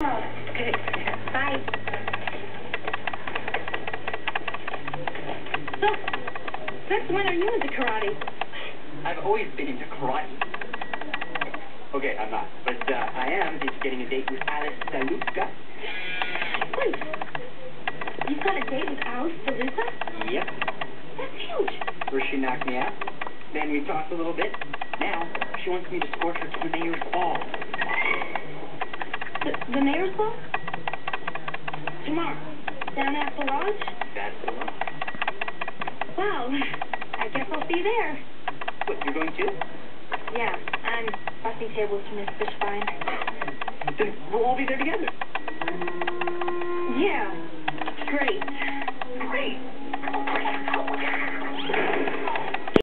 Okay, bye. So, since when are you into karate? I've always been into karate. Okay, I'm not. But uh, I am into getting a date with Alice Daluska. Wait, you've got a date with Alice DeLuca? Yep. That's huge. First she knocked me out. Then we talked a little bit. Now she wants me to escort her to the mayor's ball. The, mayor's ball? Tomorrow. Down at the lodge? That's the one. Well, I guess I'll see you there. What, you're going too? Yeah, I'm bussing tables to Miss Fishbein. Then we'll all be there together. Yeah.